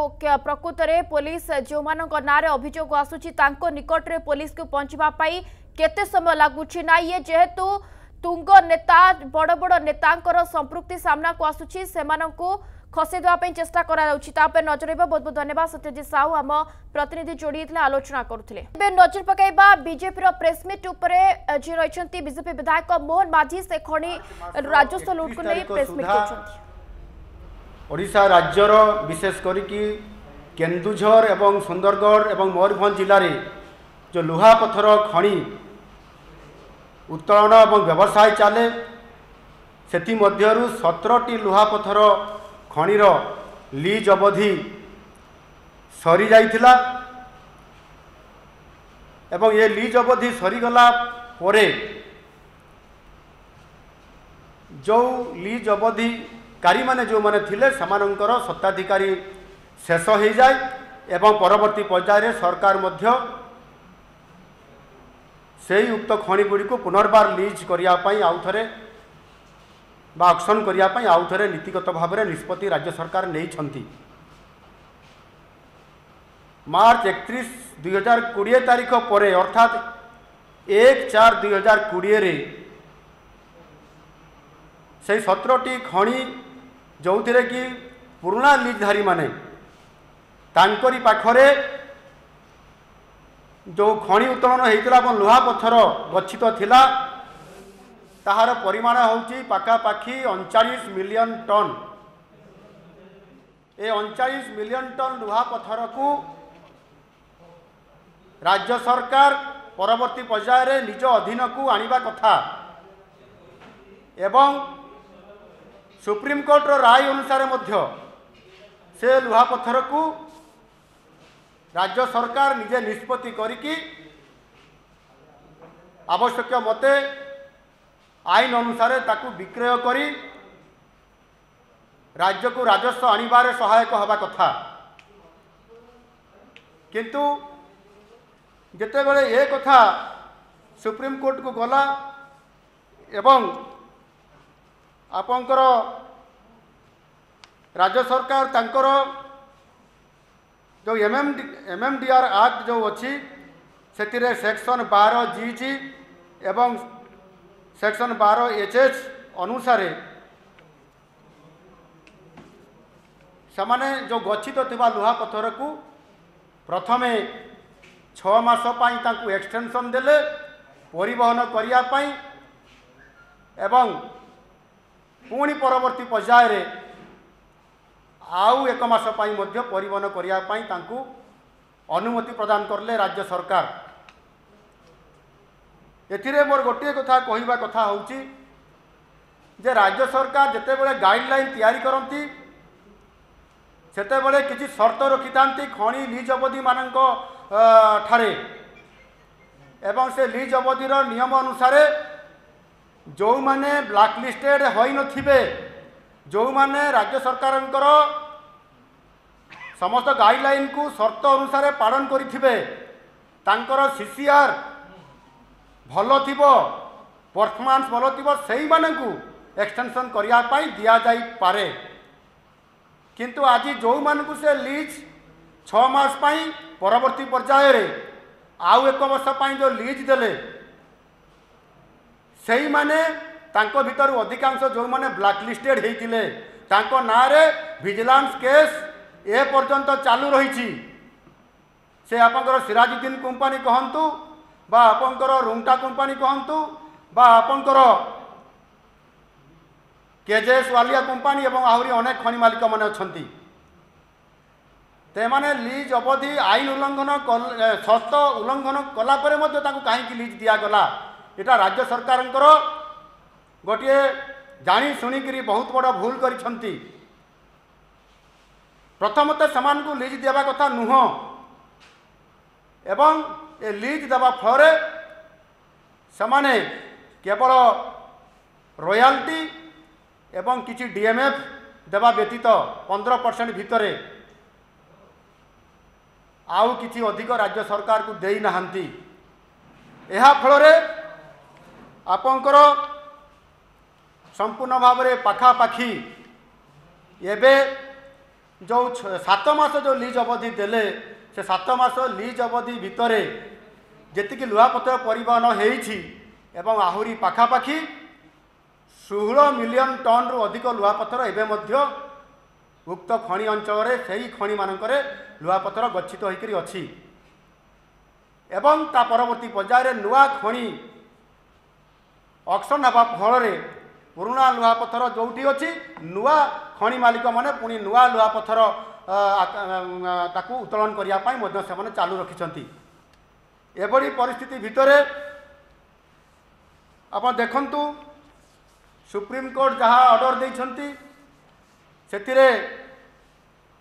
ପ୍ରକୃତରେ ପୋଲିସ ଯେଉଁମାନଙ୍କ ନାଁରେ ଅଭିଯୋଗ ଆସୁଛି ତାଙ୍କ ନିକଟରେ ପୋଲିସକୁ ପହଞ୍ଚିବା ପାଇଁ केते समय लगुच्छे ना ये जेहेतु तुंग नेता बड़ बड़ नेता संप्रति सामना को आसू खसईदेपी चेस्टा करापे नजर रहा बहुत बहुत धन्यवाद सत्यजित साहू आम प्रतिनिधि जोड़ी आलोचना करुते नजर पकड़ा बीजेपी प्रेसमिट उपर जी रही बीजेपी विधायक मोहन माझी से खी राजस्व लुट को नहीं प्रेसमिटा राज्यर विशेषकर केन्दुझर एवं सुंदरगढ़ एवं मयूरभ जिले जो लुहापथर खी ଉତ୍ତୋଳନ ଏବଂ ବ୍ୟବସାୟ ଚାଲେ ସେଥିମଧ୍ୟରୁ ସତରଟି ଲୁହାପଥର ଖଣିର ଲିଜ୍ ଅବଧି ସରିଯାଇଥିଲା ଏବଂ ଏ ଲିଜ୍ ଅବଧି ସରିଗଲା ପରେ ଯେଉଁ ଲିଜ୍ ଅବଧିକାରୀମାନେ ଯେଉଁମାନେ ଥିଲେ ସେମାନଙ୍କର ସତ୍ତାଧିକାରୀ ଶେଷ ହୋଇଯାଏ ଏବଂ ପରବର୍ତ୍ତୀ ପର୍ଯ୍ୟାୟରେ ସରକାର ମଧ୍ୟ ସେହି ଉକ୍ତ ଖଣିଗୁଡ଼ିକୁ ପୁନର୍ବାର ଲିଜ୍ କରିବା ପାଇଁ ଆଉଥରେ ବା ଅକ୍ସନ୍ କରିବା ପାଇଁ ଆଉଥରେ ନୀତିଗତ ଭାବରେ ନିଷ୍ପତ୍ତି ରାଜ୍ୟ ସରକାର ନେଇଛନ୍ତି ମାର୍ଚ୍ଚ ଏକତିରିଶ ଦୁଇହଜାର କୋଡ଼ିଏ ତାରିଖ ପରେ ଅର୍ଥାତ୍ ଏକ ଚାର ଦୁଇହଜାର କୋଡ଼ିଏରେ ସେହି ସତରଟି ଖଣି ଯେଉଁଥିରେ କି ପୁରୁଣା ଲିଜ୍ଧାରୀମାନେ ତାଙ୍କରି ପାଖରେ ଯେଉଁ ଖଣି ଉତ୍ତୋଳନ ହୋଇଥିଲା ଏବଂ ଲୁହା ପଥର ଗଚ୍ଛିତ ଥିଲା ତାହାର ପରିମାଣ ହେଉଛି ପାଖାପାଖି ଅଣଚାଳିଶ ମିଲିୟନ୍ ଟନ୍ ଏ ଅଣଚାଳିଶ ମିଲିୟନ୍ ଟନ୍ ଲୁହା ପଥରକୁ ରାଜ୍ୟ ସରକାର ପରବର୍ତ୍ତୀ ପର୍ଯ୍ୟାୟରେ ନିଜ ଅଧୀନକୁ ଆଣିବା କଥା ଏବଂ ସୁପ୍ରିମକୋର୍ଟର ରାୟ ଅନୁସାରେ ମଧ୍ୟ ସେ ଲୁହା ପଥରକୁ ରାଜ୍ୟ ସରକାର ନିଜେ ନିଷ୍ପତ୍ତି କରିକି ଆବଶ୍ୟକ ମତେ ଆଇନ ଅନୁସାରେ ତାକୁ ବିକ୍ରୟ କରି ରାଜ୍ୟକୁ ରାଜସ୍ୱ ଆଣିବାରେ ସହାୟକ ହେବା କଥା କିନ୍ତୁ ଯେତେବେଳେ ଏ କଥା ସୁପ୍ରିମକୋର୍ଟକୁ ଗଲା ଏବଂ ଆପଣଙ୍କର ରାଜ୍ୟ ସରକାର ତାଙ୍କର ଯେଉଁ M M M M D R act ଯେଉଁ ଅଛି ସେଥିରେ ସେକ୍ସନ୍ ବାର ଜି ଜି ଏବଂ ସେକ୍ସନ୍ ବାର ଏଚ୍ ଏଚ୍ ଅନୁସାରେ ସେମାନେ ଯେଉଁ ଗଚ୍ଛିତ ଥିବା ଲୁହାପଥରକୁ ପ୍ରଥମେ ଛଅ ମାସ ପାଇଁ ତାଙ୍କୁ ଏକ୍ସଟେନସନ୍ ଦେଲେ ପରିବହନ କରିବା ପାଇଁ ଏବଂ ପୁଣି ପରବର୍ତ୍ତୀ ପର୍ଯ୍ୟାୟରେ ଆଉ ଏକ ମାସ ପାଇଁ ମଧ୍ୟ ପରିବହନ କରିବା ପାଇଁ ତାଙ୍କୁ ଅନୁମତି ପ୍ରଦାନ କଲେ ରାଜ୍ୟ ସରକାର ଏଥିରେ ମୋର ଗୋଟିଏ କଥା କହିବା କଥା ହେଉଛି ଯେ ରାଜ୍ୟ ସରକାର ଯେତେବେଳେ ଗାଇଡ଼ଲାଇନ୍ ତିଆରି କରନ୍ତି ସେତେବେଳେ କିଛି ସର୍ତ୍ତ ରଖିଥାନ୍ତି ଖଣି ଲିଜ୍ ଅବଧିମାନଙ୍କ ଠାରେ ଏବଂ ସେ ଲିଜ୍ ଅବଧିର ନିୟମ ଅନୁସାରେ ଯେଉଁମାନେ ବ୍ଲାକ୍ ହୋଇନଥିବେ ଯେଉଁମାନେ ରାଜ୍ୟ ସରକାରଙ୍କର ସମସ୍ତ ଗାଇଡ଼ଲାଇନ୍କୁ ସର୍ତ୍ତ ଅନୁସାରେ ପାଳନ କରିଥିବେ ତାଙ୍କର ସି ସି ଆର୍ ଭଲ ଥିବ ପରଫର୍ମାନ୍ସ ଭଲ ଥିବ ସେହିମାନଙ୍କୁ ଏକ୍ସଟେନ୍ସନ୍ କରିବା ପାଇଁ ଦିଆଯାଇପାରେ କିନ୍ତୁ ଆଜି ଯେଉଁମାନଙ୍କୁ ସେ ଲିଜ୍ ଛଅ ମାସ ପାଇଁ ପରବର୍ତ୍ତୀ ପର୍ଯ୍ୟାୟରେ ଆଉ ଏକ ବର୍ଷ ପାଇଁ ଯେଉଁ ଲିଜ୍ ଦେଲେ ସେଇମାନେ ତାଙ୍କ ଭିତରୁ ଅଧିକାଂଶ ଯେଉଁମାନେ ବ୍ଲାକଲିଷ୍ଟେଡ୍ ହୋଇଥିଲେ ତାଙ୍କ ନାଁରେ ଭିଜିଲାନ୍ସ କେସ୍ ଏ ପର୍ଯ୍ୟନ୍ତ ଚାଲୁ ରହିଛି ସେ ଆପଣଙ୍କର ସିରାଜୁଦ୍ଦିନ କମ୍ପାନୀ କହନ୍ତୁ ବା ଆପଣଙ୍କର ରୁଙ୍ଗଟା କମ୍ପାନୀ କହନ୍ତୁ ବା ଆପଣଙ୍କର କେଜେଏସ୍ ୱାଲିଆ କମ୍ପାନୀ ଏବଂ ଆହୁରି ଅନେକ ଖଣି ମାଲିକମାନେ ଅଛନ୍ତି ସେମାନେ ଲିଜ୍ ଅବଧି ଆଇନ ଉଲ୍ଲଙ୍ଘନ ସର୍ତ୍ତ ଉଲ୍ଲଙ୍ଘନ କଲା ପରେ ମଧ୍ୟ ତାଙ୍କୁ କାହିଁକି ଲିଜ୍ ଦିଆଗଲା ଏଇଟା ରାଜ୍ୟ ସରକାରଙ୍କର ଗୋଟିଏ ଜାଣି ଶୁଣିକରି ବହୁତ ବଡ଼ ଭୁଲ କରିଛନ୍ତି ପ୍ରଥମତଃ ସେମାନଙ୍କୁ ଲିଜ୍ ଦେବା କଥା ନୁହଁ ଏବଂ ଏ ଲିଜ୍ ଦେବା ଫଳରେ ସେମାନେ କେବଳ ରୟାଲ୍ଟି ଏବଂ କିଛି ଡି ଏମ୍ ଏଫ୍ ଦେବା ବ୍ୟତୀତ ପନ୍ଦର ପରସେଣ୍ଟ ଭିତରେ ଆଉ କିଛି ଅଧିକ ରାଜ୍ୟ ସରକାରକୁ ଦେଇନାହାନ୍ତି ଏହା ଫଳରେ ଆପଣଙ୍କର সম্পূর্ণ ভাবে পাখাপাখি এবে যে সাত মাস যে লিজ অবধি দেলে সে সাত মাস লিজ অবধি ভিতরে যেতিকি লুহাপত্র পরিবহন হয়েছি এবং আহুরি পাখাপাখি ষোহল মিলিয়ন টনরু অধিক লুহাপথর এবে মধ্য উক্ত খনি অঞ্চলের সেই খনি মানকরে লুহাপথর গচ্ছিত হইকি অছি এবং তা পরবর্তী পর্যায়ে নূয়া খনি অকশন হওয়া ফলরে ପୁରୁଣା ଲୁହାପଥର ଯେଉଁଠି ଅଛି ନୂଆ ଖଣି ମାଲିକମାନେ ପୁଣି ନୂଆ ଲୁହାପଥର ତାକୁ ଉତ୍ତୋଳନ କରିବା ପାଇଁ ମଧ୍ୟ ସେମାନେ ଚାଲୁ ରଖିଛନ୍ତି ଏଭଳି ପରିସ୍ଥିତି ଭିତରେ ଆପଣ ଦେଖନ୍ତୁ ସୁପ୍ରିମକୋର୍ଟ ଯାହା ଅର୍ଡ଼ର ଦେଇଛନ୍ତି ସେଥିରେ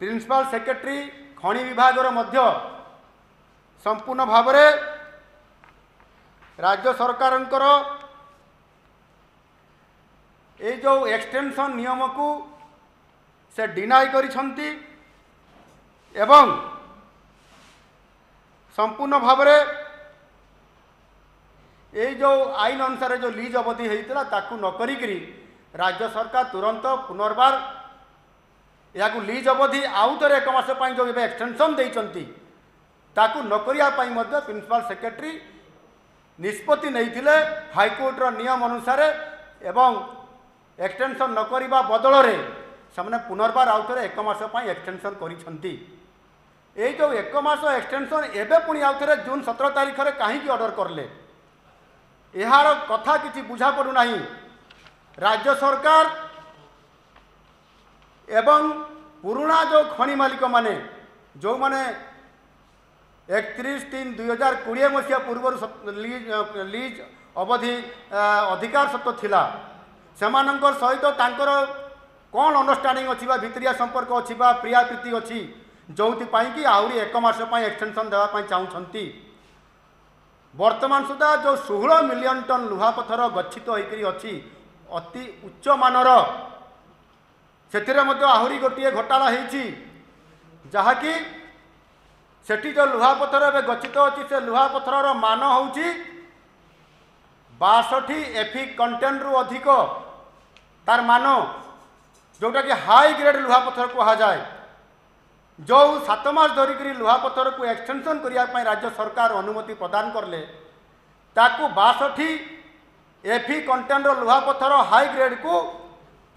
ପ୍ରିନ୍ସିପାଲ ସେକ୍ରେଟେରୀ ଖଣି ବିଭାଗର ମଧ୍ୟ ସମ୍ପୂର୍ଣ୍ଣ ଭାବରେ ରାଜ୍ୟ ସରକାରଙ୍କର ଏ ଯେଉଁ ଏକ୍ସଟେନସନ୍ ନିୟମକୁ ସେ ଡିନାଇ କରିଛନ୍ତି ଏବଂ ସମ୍ପୂର୍ଣ୍ଣ ଭାବରେ ଏଇ ଯେଉଁ ଆଇନ ଅନୁସାରେ ଯେଉଁ ଲିଜ୍ ଅବଧି ହୋଇଥିଲା ତାକୁ ନ କରିକିରି ରାଜ୍ୟ ସରକାର ତୁରନ୍ତ ପୁନର୍ବାର ଏହାକୁ ଲିଜ୍ ଅବଧି ଆଉ ଥରେ ଏକ ମାସ ପାଇଁ ଯେଉଁ ଏବେ ଏକ୍ସଟେନସନ୍ ଦେଇଛନ୍ତି ତାକୁ ନ କରିବା ପାଇଁ ମଧ୍ୟ ପ୍ରିନ୍ସିପାଲ୍ ସେକ୍ରେଟେରୀ ନିଷ୍ପତ୍ତି ନେଇଥିଲେ ହାଇକୋର୍ଟର ନିୟମ ଅନୁସାରେ ଏବଂ ଏକ୍ସଟେନସନ୍ ନକରିବା ବଦଳରେ ସେମାନେ ପୁନର୍ବାର ଆଉ ଥରେ ଏକ ମାସ ପାଇଁ ଏକ୍ସଟେନସନ୍ କରିଛନ୍ତି ଏଇ ଯେଉଁ ଏକ ମାସ ଏକ୍ସଟେନସନ୍ ଏବେ ପୁଣି ଆଉ ଥରେ ଜୁନ୍ ସତର ତାରିଖରେ କାହିଁକି ଅର୍ଡ଼ର କଲେ ଏହାର କଥା କିଛି ବୁଝାପଡ଼ୁନାହିଁ ରାଜ୍ୟ ସରକାର ଏବଂ ପୁରୁଣା ଯେଉଁ ଖଣି ମାଲିକମାନେ ଯେଉଁମାନେ একত্রিশ তিন দুই হাজার কোড়িয়ে মশিয়া পূর্বর লিজ অবধি অধিকার সত্ত্ব লা ସେମାନଙ୍କ ସହିତ ତାଙ୍କର କ'ଣ ଅଣ୍ଡରଷ୍ଟାଣ୍ଡିଂ ଅଛି ବା ଭିତରିଆ ସମ୍ପର୍କ ଅଛି ବା ପ୍ରିୟାପ୍ରୀତି ଅଛି ଯେଉଁଥିପାଇଁ କି ଆହୁରି ଏକ ମାସ ପାଇଁ ଏକ୍ସଟେନସନ୍ ଦେବା ପାଇଁ ଚାହୁଁଛନ୍ତି ବର୍ତ୍ତମାନ ସୁଦ୍ଧା ଯେଉଁ ଷୋହଳ ମିଲିୟନ୍ ଟନ୍ ଲୁହାପଥର ଗଚ୍ଛିତ ହୋଇକରି ଅଛି ଅତି ଉଚ୍ଚମାନର ସେଥିରେ ମଧ୍ୟ ଆହୁରି ଗୋଟିଏ ଘୋଟାଳା ହୋଇଛି ଯାହାକି ସେଠି ଯେଉଁ ଲୁହାପଥର ଏବେ ଗଚ୍ଛିତ ଅଛି ସେ ଲୁହାପଥରର ମାନ ହେଉଛି ବାଷଠି ଏଫି କଣ୍ଟେନ୍ରୁ ଅଧିକ তার মান ଯେଉଁଟାକି ହାଇ ଗ୍ରେଡ୍ ଲୁହାପଥର କୁହାଯାଏ ଯେଉଁ ସାତ ମାସ ଧରିକରି ଲୁହାପଥରକୁ ଏକ୍ସଟେନସନ୍ କରିବା ପାଇଁ ରାଜ୍ୟ ସରକାର ଅନୁମତି ପ୍ରଦାନ କଲେ ତାକୁ ବାଷଠି ଏଫି କଣ୍ଟେନ୍ର ଲୁହାପଥର ହାଇ ଗ୍ରେଡ୍କୁ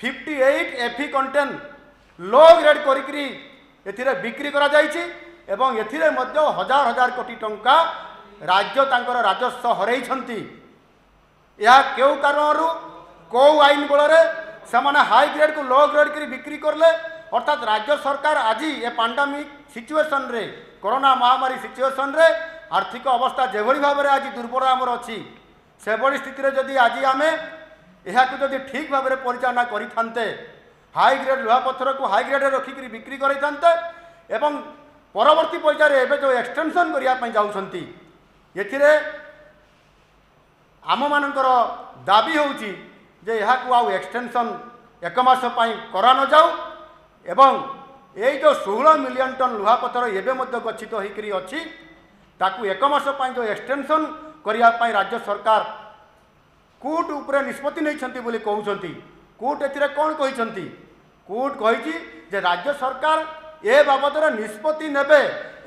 fifty eight ଏଫି content low grade କରିକିରି ଏଥିରେ ବିକ୍ରି କରାଯାଇଛି ଏବଂ ଏଥିରେ ମଧ୍ୟ ହଜାର ହଜାର କୋଟି ଟଙ୍କା ରାଜ୍ୟ ତାଙ୍କର ରାଜସ୍ୱ ହରାଇଛନ୍ତି ଏହା କେଉଁ କାରଣରୁ কেউ আইন বলরে সে হাই গ্রেড কু লো গ্রেড করে বিক্রি করলে অর্থাৎ রাজ্য সরকার আজি এ পান্ডামিক রে করোনা মহামারী সিচুয়েসন রে আর্থিক অবস্থা যেভাবে ভাবে আজ দুর্বল আমার অছি সেভাবে স্থিতিরে যদি আজ আমি এখন যদি ঠিক ভাবে পরিচালনা করে থাকে হাই গ্রেড লুহাপথরক হাই গ্রেডে রক্ষি করে বিক্রি করে থাকে এবং পরবর্তী পর্যায়ে এবে যে এক্সটেনশন করা যাচ্ছেন এর আমমানকর দাবি হচ্ছে ଯେ ଏହାକୁ ଆଉ ଏକ୍ସଟେନସନ୍ ଏକ ମାସ ପାଇଁ କରାନଯାଉ ଏବଂ ଏଇ ଯେଉଁ ଷୋହଳ ମିଲିୟନ ଟନ୍ ଲୁହାପଥର ଏବେ ମଧ୍ୟ ଗଚ୍ଛିତ ହୋଇକରି ଅଛି ତାକୁ ଏକ ମାସ ପାଇଁ ଯେଉଁ ଏକ୍ସଟେନସନ୍ କରିବା ପାଇଁ ରାଜ୍ୟ ସରକାର କୋର୍ଟ ଉପରେ ନିଷ୍ପତ୍ତି ନେଇଛନ୍ତି ବୋଲି କହୁଛନ୍ତି କୋର୍ଟ ଏଥିରେ କ'ଣ କହିଛନ୍ତି କୋର୍ଟ କହିଛି ଯେ ରାଜ୍ୟ ସରକାର ଏ ବାବଦରେ ନିଷ୍ପତ୍ତି ନେବେ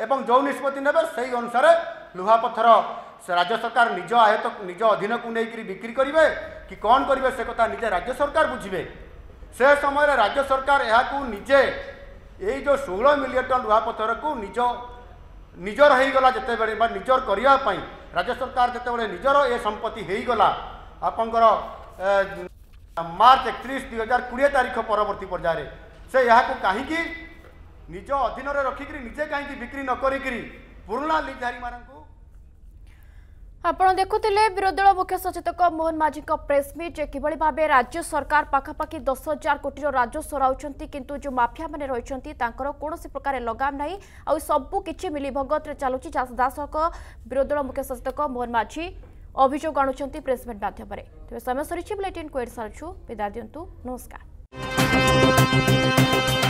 ଏବଂ ଯେଉଁ ନିଷ୍ପତ୍ତି ନେବେ ସେହି ଅନୁସାରେ ଲୁହାପଥର से राज्य सरकार निज आयत निज अधीन को लेकर बिक्री करेंगे कि कौन करेंगे से कथा निजे राज्य सरकार बुझे से समय राज्य सरकार यह निजे यो षोल मिलियन टन लुहापथर को निज निजर हो निजर करने राज्य सरकार जो निजर ए संपत्ति होगला आप मार्च एक हजार कोड़े तारीख परवर्त पर्यायर से यह कहीं निज अधीन रखिकी निजे कहीं बिक्री नक पुर्णा लिजारी मानू ଆପଣ ଦେଖୁଥିଲେ ବିରୋଧୀ ଦଳ ମୁଖ୍ୟ ସଚେତକ ମୋହନ ମାଝୀଙ୍କ ପ୍ରେସମିଟ୍ ଯେ କିଭଳି ଭାବେ ରାଜ୍ୟ ସରକାର ପାଖାପାଖି ଦଶ ହଜାର କୋଟିର ରାଜସ୍ୱ ହରାଉଛନ୍ତି କିନ୍ତୁ ଯେଉଁ ମାଫିଆମାନେ ରହିଛନ୍ତି ତାଙ୍କର କୌଣସି ପ୍ରକାର ଲଗାମ ନାହିଁ ଆଉ ସବୁ କିଛି ମିଲିଭଗତରେ ଚାଲୁଛି ଦାସକ ବିରୋଧୀ ଦଳ ମୁଖ୍ୟ ସଚେତକ ମୋହନ ମାଝୀ ଅଭିଯୋଗ ଆଣୁଛନ୍ତି ପ୍ରେସମିଟ୍ ମାଧ୍ୟମରେ ତେବେ ସମୟ ସରିଛି ବୁଲେଟିନ୍ କୋଏଡ଼ ସାରୁଛୁ ବିଦାୟ ଦିଅନ୍ତୁ ନମସ୍କାର